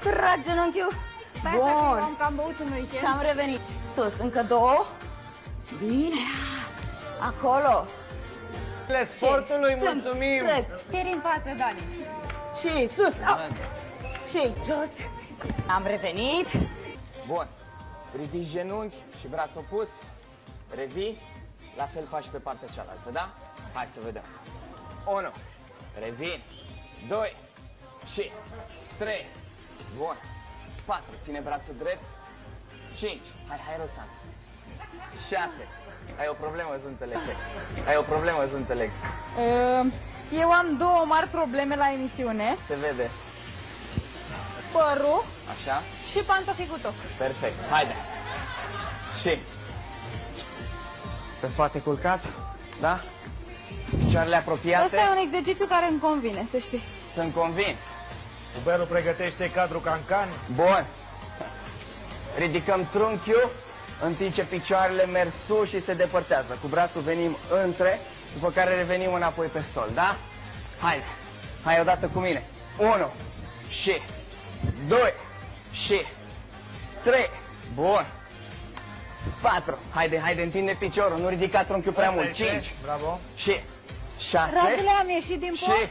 Tragi genunchiul. Stai așa că eu Bun. am cam băut un Și weekend. am revenit. Sus, încă două. Bine. Acolo. Le sportului, mulțumim! Trec. Ieri în față, Dani. Și sus. Au. Și jos. Am revenit. Bun. Ridici genunchi și braț opus. Revii. La fel faci pe partea cealaltă, da? Hai să vedem. 1. Revin. 2. Și 3. Bun. 4. Ține brațul drept. 5. Hai, hai, Roxana. 6. Ai o problemă, îți înțeleg. Ai o problemă, îți înțeleg. Uh, Eu am două mari probleme la emisiune. Se vede. Părul Așa? și pantofii cu toc. Perfect. Haide. Și. Pe spate culcat. Da? Picioarele apropiate. Asta e un exercițiu care îmi convine, să știi. Sunt convins. Uberu pregătește cadru cancan. Bun. Ridicăm trunchiul în timp ce picioarele merg sus și se depărtează. Cu brațul venim între, după care revenim înapoi pe sol, da? Haide. Hai odată cu mine. 1 și 2 și 3. Bun. 4. Haide, haide, întinde piciorul, nu ridica trunchiul prea Asta mult. este. 5 Bravo. și 6 Radule, am ieșit din și post.